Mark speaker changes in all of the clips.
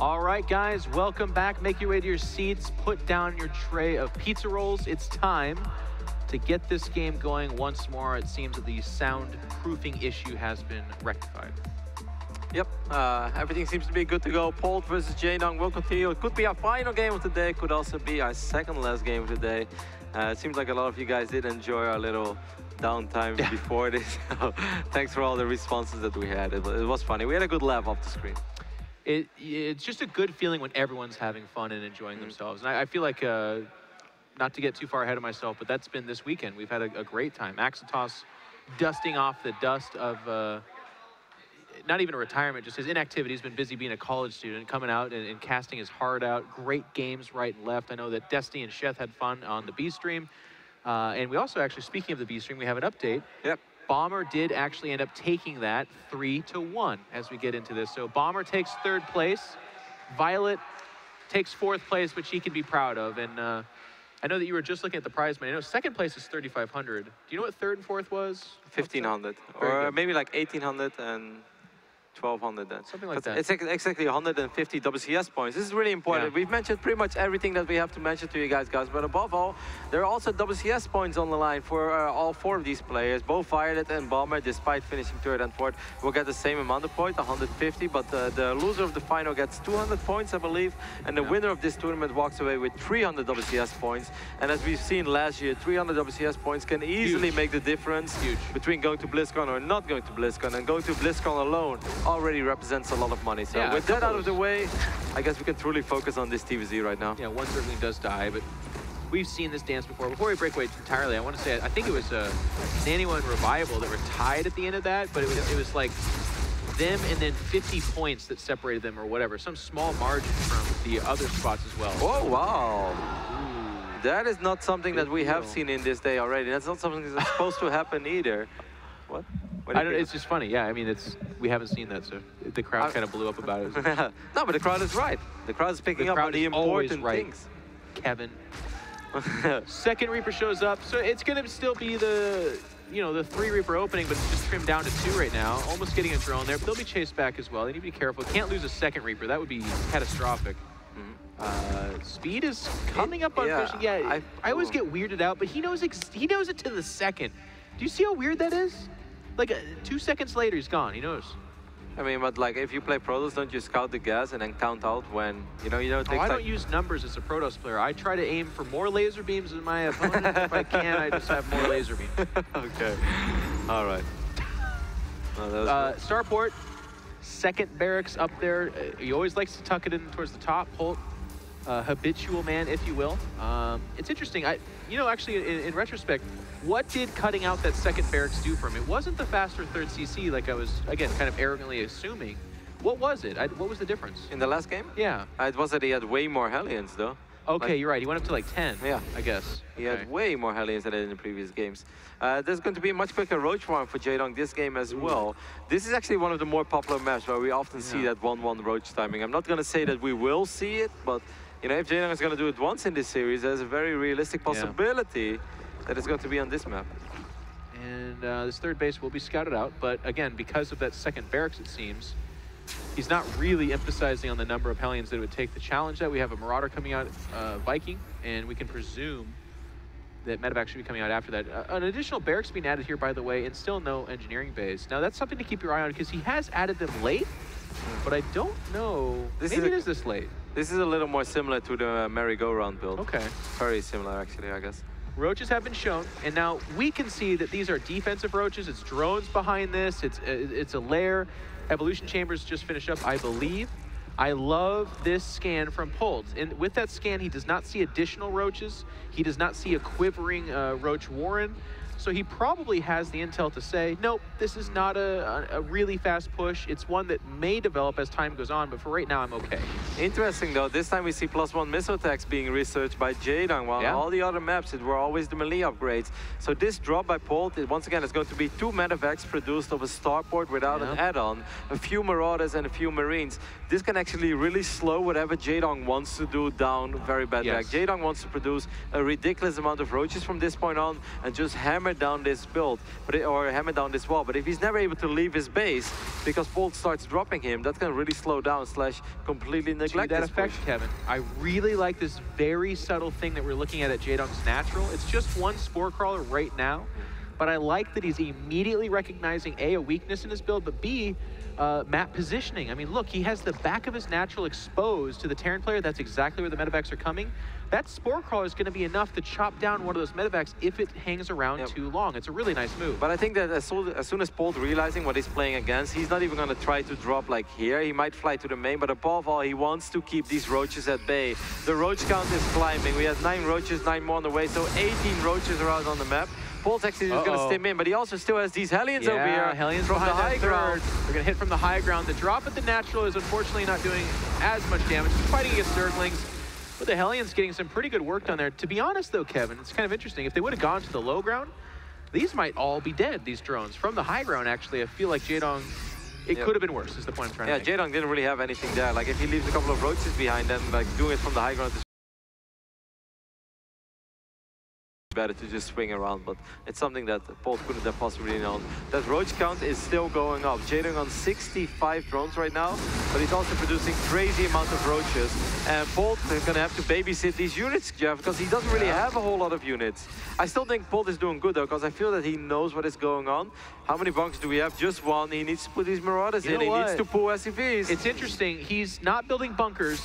Speaker 1: All right, guys, welcome back. Make your way to your seats. Put down your tray of pizza rolls. It's time to get this game going once more. It seems that the soundproofing issue has been rectified.
Speaker 2: Yep, uh, everything seems to be good to go. Polt versus Jaedong will continue. It could be our final game of the day. Could also be our second last game of the day. Uh, it seems like a lot of you guys did enjoy our little downtime
Speaker 1: Yeah.
Speaker 2: before this. Thanks for all the responses that we had. It, it was funny. We had a good laugh off the screen.
Speaker 1: It, it's just a good feeling when everyone's having fun and enjoying
Speaker 2: Mm.
Speaker 1: themselves. And I, I feel like, uh, not to get too far ahead of myself, but that's been this weekend. We've had a, a great time. Axitos dusting off the dust of uh, not even a retirement, just his inactivity. He's been busy being a college student, coming out and, and casting his heart out. Great games right and left. I know that Destiny and Sheth had fun on the B stream. Uh, and we also actually, speaking of the B stream, we have an update.
Speaker 2: Yep.
Speaker 1: Bomber did actually end up taking that three to one as we get into this. So Bomber takes third place. Violet takes fourth place, which he can be proud of. And uh, I know that you were just looking at the prize money. I know second place is 3,500. Do you know what third and fourth was?
Speaker 2: 1500 or
Speaker 1: good.
Speaker 2: maybe like 1800 and 1200 then.
Speaker 1: Something like
Speaker 2: 'Cause
Speaker 1: that.
Speaker 2: It's exactly 150 WCS points. This is really important.
Speaker 1: Yeah.
Speaker 2: We've mentioned pretty much everything that we have to mention to you guys, guys. But above all, there are also WCS points on the line for uh, all four of these players. Both Violet and Bomber, despite finishing third and fourth, will get the same amount of points, 150. But uh, the loser of the final gets 200 points, I believe. And the
Speaker 1: Yeah.
Speaker 2: winner of this tournament walks away with 300 WCS points. And as we've seen last year, 300 WCS points can easily
Speaker 1: Huge.
Speaker 2: make the difference
Speaker 1: Huge.
Speaker 2: between going to BlizzCon or not going to BlizzCon. And going to BlizzCon alone already represents a lot of money. So
Speaker 1: Yeah,
Speaker 2: with that out of the way, I guess we can truly focus on this TVZ right now.
Speaker 1: Yeah, one certainly does die, but we've seen this dance before. Before we break away entirely, I want to say I think it was uh, Naniwa and Revival that were tied at the end of that, but it was it was like them and then 50 points that separated them or whatever, some small margin from the other spots as well.
Speaker 2: Oh, wow. That is not something
Speaker 1: Good
Speaker 2: that we have seen in this day already. That's not something that's supposed to happen either. What?
Speaker 1: I
Speaker 2: do
Speaker 1: don't, it's just funny. Yeah, I mean, it's we haven't seen that, so the crowd kind of blew up about it.
Speaker 2: no, but the crowd is right. The crowd is picking
Speaker 1: The
Speaker 2: up
Speaker 1: crowd
Speaker 2: on the important
Speaker 1: right.
Speaker 2: things.
Speaker 1: Kevin. Second Reaper shows up, so it's gonna still be the you know the three Reaper opening, but it's just trimmed down to two right now. Almost getting a drone there, but they'll be chased back as well. They need to be careful. Can't lose a second Reaper. That would be catastrophic. Uh, speed is coming up on
Speaker 2: yeah,
Speaker 1: fishing. Yeah, I,
Speaker 2: I-
Speaker 1: always get weirded out, but he knows ex he knows it to the second. Do you see how weird that is? Like uh, two seconds later, he's gone. He knows.
Speaker 2: I mean, but like if you play Protoss, don't you scout the gas and then count out when, you know, you know, it
Speaker 1: Oh, I don't use numbers as a Protoss player. I try to aim for more laser beams than my opponent. if I can, I just have more laser beams.
Speaker 2: okay. All right. No, that was
Speaker 1: Uh, Starport, second barracks up there. Uh, he always likes to tuck it in towards the top. Polt, uh, habitual man, if you will. Um, it's interesting. I, you know, actually, in, in retrospect, what did cutting out that second barracks do for him? It wasn't the faster third CC, like I was again kind of arrogantly assuming. What was it? I, what was the difference?
Speaker 2: in the last game?
Speaker 1: Yeah.
Speaker 2: Uh, it was that he had way more Hellions, though.
Speaker 1: Okay,
Speaker 2: Like-
Speaker 1: you're right. He went up to like 10.
Speaker 2: Yeah.
Speaker 1: I guess.
Speaker 2: He
Speaker 1: Okay.
Speaker 2: had way more Hellions than in the previous games. Uh, there's going to be a much quicker Roach farm for Jaedong this game as well. This is actually one of the more popular maps where we often see that 1-1 Roach timing. I'm not going to say that we will see it, but you know, if Jaedong is going to do it once in this series, there's a very realistic
Speaker 1: Yeah.
Speaker 2: That it's going to be on this map.
Speaker 1: And uh, this third base will be scouted out, but again, because of that second barracks, it seems, he's not really emphasizing on the number of Hellions that it would take to challenge that. We have a Marauder coming out, uh, Viking, and we can presume that Medevac should be coming out after that. Uh, an additional barracks being added here, by the way, and still no engineering base. Now, that's something to keep your eye on because he has added them late, but I don't know.
Speaker 2: This is
Speaker 1: Maybe
Speaker 2: a-
Speaker 1: it is this late.
Speaker 2: This is a little more similar to the merry-go-round build.
Speaker 1: Okay.
Speaker 2: Very similar, actually, I guess.
Speaker 1: Roaches have been shown, and now we can see that these are defensive roaches. It's drones behind this. It's uh, it's a lair. Evolution chambers just finished up, I believe. I love this scan from Polt. And with that scan, he does not see additional roaches. He does not see a quivering uh, roach warren. So he probably has the intel to say, nope, this is not a, a, really fast push. It's one that may develop as time goes on, but for right now, I'm okay.
Speaker 2: Interesting though, this time we see plus one missile attacks being researched by Jaedong, while
Speaker 1: Yeah.
Speaker 2: all the other maps it were always the melee upgrades. So this drop by Polt, it, once again, is going to be two medevacs produced of a starport without an add-on, a few marauders and a few marines. This can actually really slow whatever Jaedong wants to do down very badly.
Speaker 1: Yes.
Speaker 2: Like Jaedong wants to produce a ridiculous amount of roaches from this point on and just hammer hammer down this build, but it, or hammer down this wall. But if he's never able to leave his base because Polt starts dropping him, that's gonna really slow down slash completely
Speaker 1: to
Speaker 2: neglect
Speaker 1: that effect,
Speaker 2: push.
Speaker 1: Kevin. I really like this very subtle thing that we're looking at at Jaedong's natural. It's just one Spore Crawler right now, but I like that he's immediately recognizing A, a weakness in his build, but B, uh, map positioning. I mean, look, he has the back of his natural exposed to the Terran player. That's exactly where the medevacs are coming. That Spore Crawler is going to be enough to chop down one of those medevacs if it hangs around
Speaker 2: Yep.
Speaker 1: too long. It's a really nice move.
Speaker 2: But I think that as soon as, soon as Polt realizing what he's playing against, he's not even going to try to drop like here. He might fly to the main, but above all, he wants to keep these roaches at bay. The roach count is climbing. We have nine roaches, nine more on the way, so 18 roaches are out on the map. Polt actually is going to stim in, but he also still has these Hellions over here
Speaker 1: Yeah, Hellions
Speaker 2: from the high ground.
Speaker 1: third. They're gonna hit from the high ground. The drop at the natural is unfortunately not doing as much damage. He's fighting against Zerglings. But the Hellions getting some pretty good work done there. To be honest though, Kevin, it's kind of interesting. If they would have gone to the low ground, these might all be dead, these drones. From the high ground, actually, I feel like Jaedong, it
Speaker 2: Yep.
Speaker 1: could have been worse, is the point I'm trying
Speaker 2: Yeah,
Speaker 1: to make.
Speaker 2: Jaedong didn't really have anything there. Like if he leaves a couple of roaches behind, then like doing it from the high ground better to just swing around, but it's something that Polt couldn't have possibly known. That roach count is still going up. Jaedong on 65 drones right now, but he's also producing crazy amount of roaches. And Polt is gonna have to babysit these units, Jeff, because he doesn't really have a whole lot of units. I still think Polt is doing good though, because I feel that he knows what is going on. How many bunkers do we have? Just one. He needs to put these Marauders
Speaker 1: You
Speaker 2: in. He needs to pull SCVs.
Speaker 1: It's interesting. He's not building bunkers.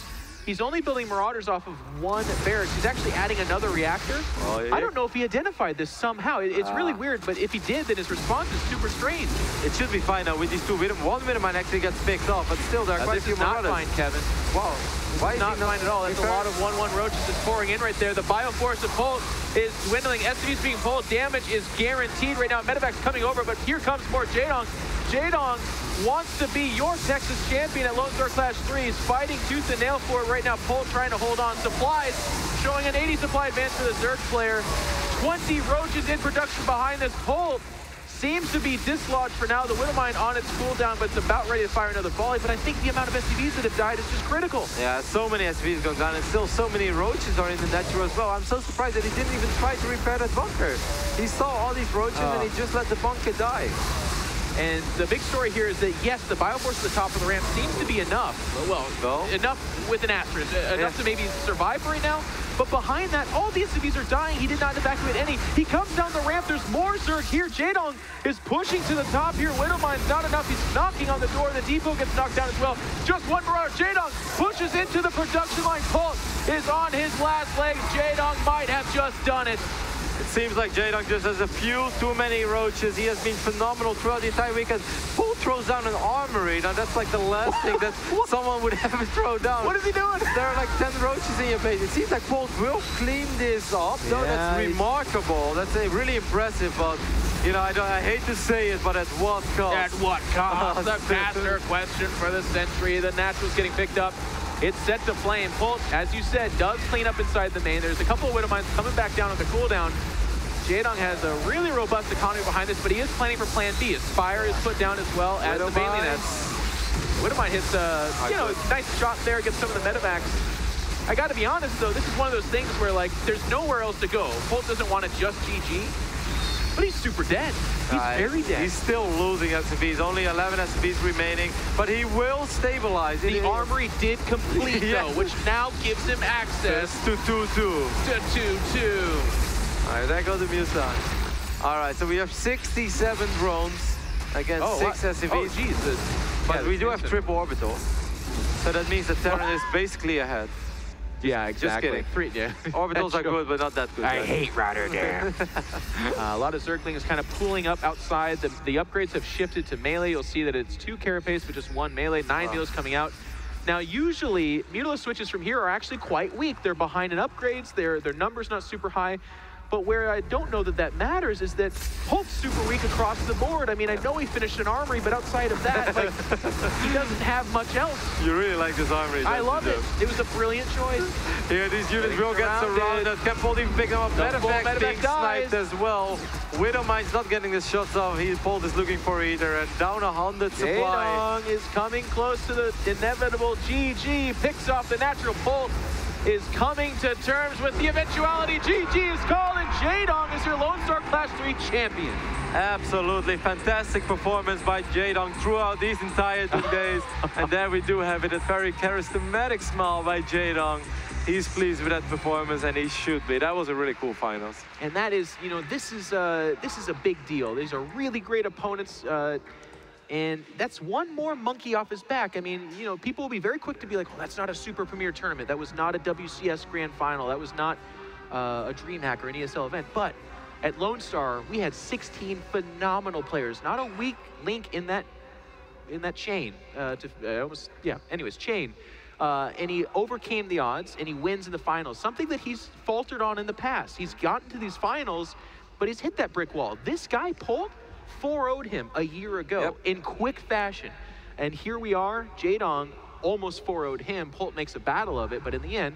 Speaker 1: He's only building Marauders off of one barracks. He's actually adding another reactor.
Speaker 2: Oh, yeah.
Speaker 1: I don't know if he identified this somehow. It- it's really
Speaker 2: Ah.
Speaker 1: weird, but if he did, then his response is super strange.
Speaker 2: It should be fine now with these two. One Widowmine actually gets picked off, but still there are
Speaker 1: Uh,
Speaker 2: quite a few
Speaker 1: is not fine, Kevin.
Speaker 2: Wow. Why
Speaker 1: not fine at all. That's a lot of 1-1 roaches just pouring in right there. The Bioforce of Polt is dwindling. SCV's being pulled. Damage is guaranteed right now. Medevac's coming over, but here comes more Jaedong. Jaedong wants to be your Texas champion at Lone Star Clash 3. He's fighting tooth and nail for it right now. Polt trying to hold on. Supplies showing an 80 supply advance for the Zerg player. 20 roaches in production behind this. Polt seems to be dislodged for now. The Widowmine on its cooldown, but it's about ready to fire another volley. But I think the amount of SCVs that have died is just critical.
Speaker 2: Yeah, so many SVs going down, and still so many roaches are in the natural as well. I'm so surprised that he didn't even try to repair that bunker. He saw all these roaches
Speaker 1: Oh.
Speaker 2: and he ah. just let the bunker die.
Speaker 1: And the big story here is that, yes, the Bioforce at the top of the ramp seems to be enough. Well,
Speaker 2: No.
Speaker 1: enough with an asterisk, enough
Speaker 2: Yeah.
Speaker 1: to maybe survive right now. But behind that, all the SCVs are dying. He did not evacuate any. He comes down the ramp. There's more Zerg here. Jaedong is pushing to the top here. Widowmine's not enough. He's knocking on the door. The depot gets knocked down as well. Just one Marauder. Jaedong pushes into the production line. Pulse is on his last legs. Jaedong might have just done it.
Speaker 2: It seems like Jaedong just has a few too many roaches. He has been phenomenal throughout the entire weekend. Polt throws down an armory. Now that's like the last thing that someone would ever throw down.
Speaker 1: What is he doing?
Speaker 2: There are like 10 roaches in your base. It seems like Polt will clean this up. No,
Speaker 1: Yeah,
Speaker 2: that's
Speaker 1: he's-
Speaker 2: remarkable. That's uh, really impressive, but you know, I, don't, I hate to say it, but at what cost?
Speaker 1: At what cost? The
Speaker 2: stupid.
Speaker 1: master question for the century. The natural's getting picked up. It's set to flame. Polt, as you said, does clean up inside the main. There's a couple of Widowmines coming back down on the cooldown. Jaedong has a really robust economy behind this, but he is planning for plan B. His Spire is put down as well as the Bailey. Nest. Widowmine hits a, you know, nice shot there, gets some of the medevacs. I got to be honest, though, this is one of those things where, like, there's nowhere else to go. Polt doesn't want to just GG, but he's super dead. He's
Speaker 2: Uh,
Speaker 1: very dead.
Speaker 2: He's still losing SCVs, only 11 SCVs remaining, but he will stabilize.
Speaker 1: The
Speaker 2: It-
Speaker 1: armory did complete
Speaker 2: Yeah.
Speaker 1: though, which now gives him access
Speaker 2: to 2-2.
Speaker 1: to 2-2.
Speaker 2: All right, there goes the Musan. All right, so we have 67 drones against six
Speaker 1: what?
Speaker 2: SCVs.
Speaker 1: Oh, Jesus.
Speaker 2: But we do have triple orbital. So that means that Terran is basically ahead.
Speaker 1: Yeah, exactly.
Speaker 2: kidding.
Speaker 1: Three, yeah.
Speaker 2: Orbitals are good, but not that good.
Speaker 1: I hate Rotterdam. uh, a lot of circling is kind of pooling up outside. The, the upgrades have shifted to melee. You'll see that it's two carapace, but just one melee. Nine. Mutas coming out. Now, usually, Mutila switches from here are actually quite weak. They're behind in upgrades. Their, their number's not super high. But where I don't know that that matters is that Polt's super weak across the board. I mean, I know he finished an armory, but outside of that, like, he doesn't have much else.
Speaker 2: You really like this armory.
Speaker 1: I love it. It was a brilliant choice.
Speaker 2: Here, these units will get
Speaker 1: surrounded.
Speaker 2: Kempold even picking them up.
Speaker 1: The full
Speaker 2: Medevac
Speaker 1: medevac
Speaker 2: being sniped as well. Widowmine's not getting the shots off. He Polt is looking for either. And down a 100 supply.
Speaker 1: Jaedong is coming close to the inevitable GG. Picks off the natural Polt. Is coming to terms with the eventuality. GG is calling. Jaedong is your Lone Star Clash 3 champion.
Speaker 2: Absolutely fantastic performance by Jaedong throughout these entire two days. and there we do have it, a very charismatic smile by Jaedong. He's pleased with that performance and he should be. That was a really cool finals.
Speaker 1: And that is, you know, this is, uh, this is a big deal. These are really great opponents. Uh, and that's one more monkey off his back. I mean, you know, people will be very quick to be like, well, that's not a Super Premier tournament. That was not a WCS Grand Final. That was not uh, a DreamHack or an ESL event. But at Lone Star, we had 16 phenomenal players. Not a weak link in that in that chain. Uh, to uh, almost, yeah. Anyways, chain. Uh, and he overcame the odds and he wins in the finals. Something that he's faltered on in the past. He's gotten to these finals, but he's hit that brick wall. This guy, Polt, 4 0'd him a year ago
Speaker 2: yep.
Speaker 1: in quick fashion. And here we are, Jaedong almost 4 0'd him. Polt makes a battle of it, but in the end,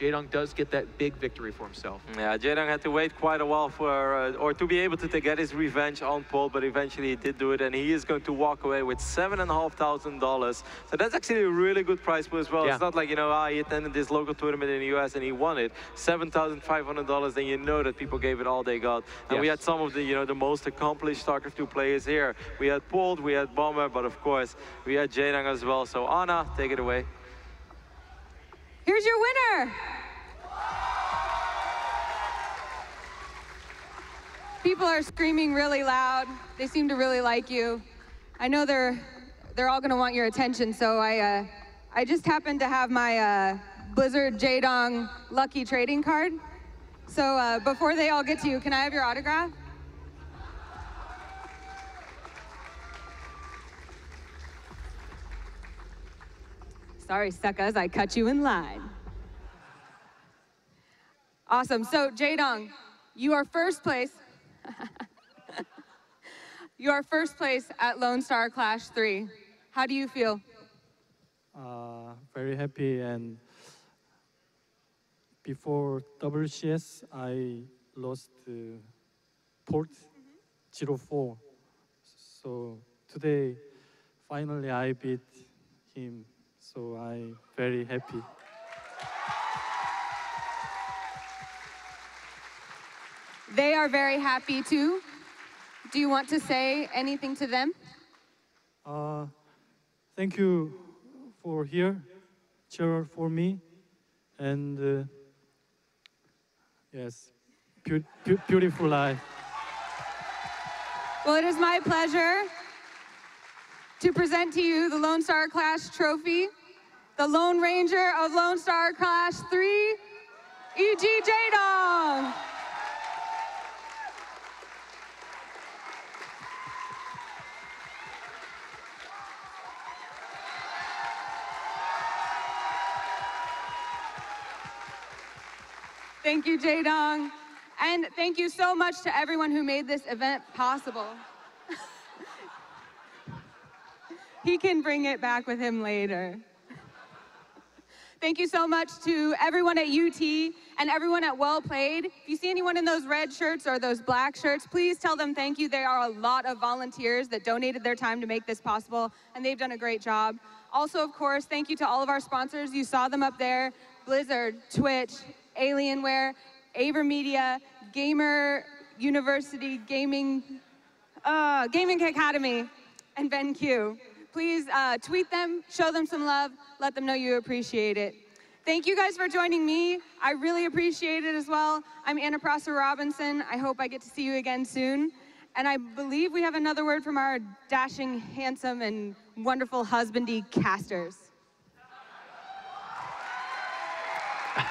Speaker 1: Jaedong does get that big victory for himself.
Speaker 2: Yeah, Jaedong had to wait quite a while for, uh, or to be able to, get his revenge on Polt, but eventually he did do it, and he is going to walk away with $7,500. So that's actually a really good prize pool as well. Yeah. It's not like, you know, ah, he attended this local tournament in the US and he won it. $7,500, then you know that people gave it all they got. And yes. we had some of the, you know, the most accomplished StarCraft 2 players here. We had Polt, we had Bomber, but of course, we had Jaedong as well. So Anna, take it away.
Speaker 3: Here's your winner. People are screaming really loud. They seem to really like you. I know they're they're all gonna want your attention, so I uh, I just happened to have my uh, Blizzard Jaedong lucky trading card. So uh, before they all get to you, can I have your autograph? Sorry, suckers, I cut you in line. Awesome. So, Jaedong, you are first place. you are first place at Lone Star Clash 3. How do you feel?
Speaker 4: Uh, very happy and before WCS I lost uh, port mm -hmm. 04. So today finally I beat him so I'm very happy.
Speaker 3: They are very happy too. Do you want to say anything to them?
Speaker 4: Uh, thank you for here, cheer for me, and uh, yes, be be beautiful life.
Speaker 3: Well, it is my pleasure to present to you the Lone Star Clash Trophy the Lone Ranger of Lone Star Clash 3, E.G. Jaedong. Thank you, Jaedong. And thank you so much to everyone who made this event possible. He can bring it back with him later. Thank you so much to everyone at UT and everyone at Well Played. If you see anyone in those red shirts or those black shirts, please tell them thank you. There are a lot of volunteers that donated their time to make this possible, and they've done a great job. Also, of course, thank you to all of our sponsors. You saw them up there, Blizzard, Twitch, Alienware, AverMedia, Gamer University, Gaming, uh, Gaming Academy, and BenQ please uh, tweet them, show them some love, let them know you appreciate it. Thank you guys for joining me. I really appreciate it as well. I'm Anna Prosser Robinson. I hope I get to see you again soon. And I believe we have another word from our dashing, handsome, and wonderful husbandy casters.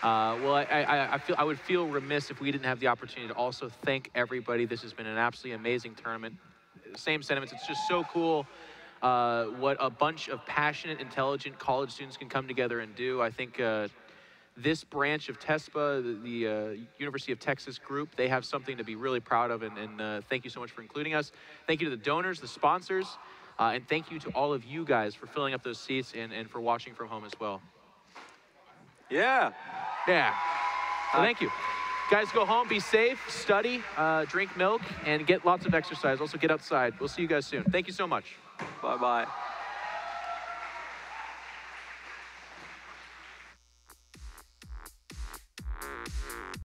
Speaker 1: Uh, well, I, I, I, feel I would feel remiss if we didn't have the opportunity to also thank everybody. This has been an absolutely amazing tournament same sentiments. It's just so cool uh, what a bunch of passionate, intelligent college students can come together and do. I think uh, this branch of TESPA, the, the uh, University of Texas group, they have something to be really proud of, and, and uh, thank you so much for including us. Thank you to the donors, the sponsors, uh, and thank you to all of you guys for filling up those seats and, and for watching from home as well.
Speaker 2: Yeah.
Speaker 1: Yeah. So thank you. Guys, go home, be safe, study, uh, drink milk, and get lots of exercise. Also, get outside. We'll see you guys soon. Thank you so much.
Speaker 2: Bye-bye.